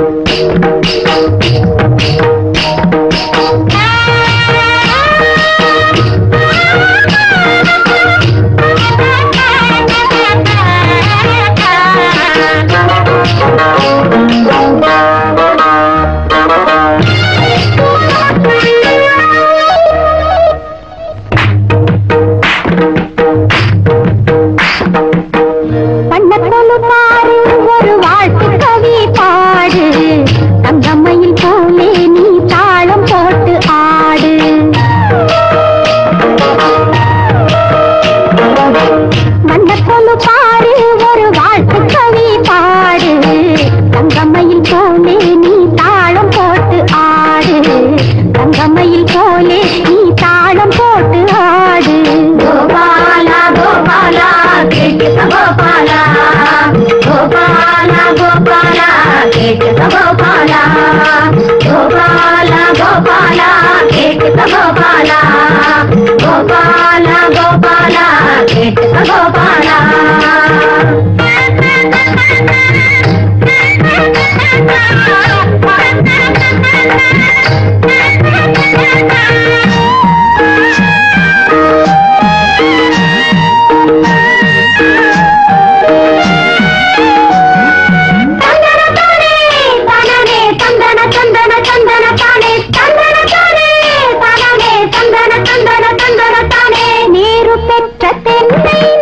Thank you. Gopala Gopala Gopala एक तो Gopala Gopala Thank.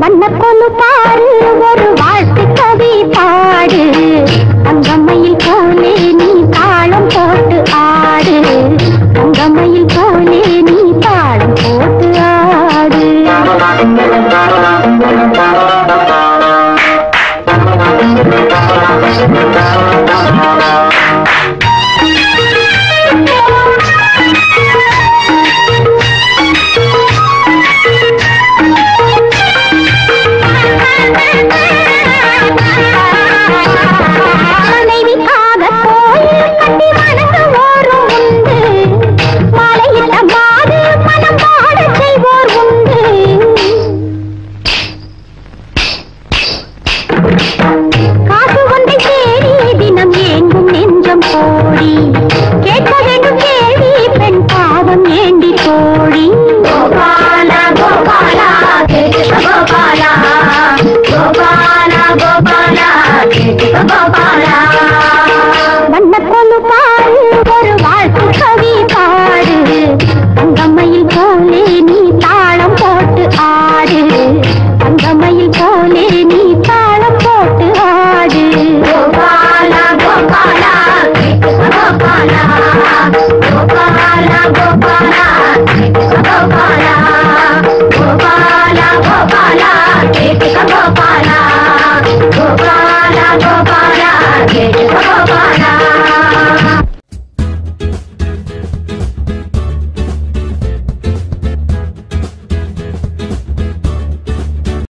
ನನ್ನ ಕೊಲು ಪಾರಿಯುವರು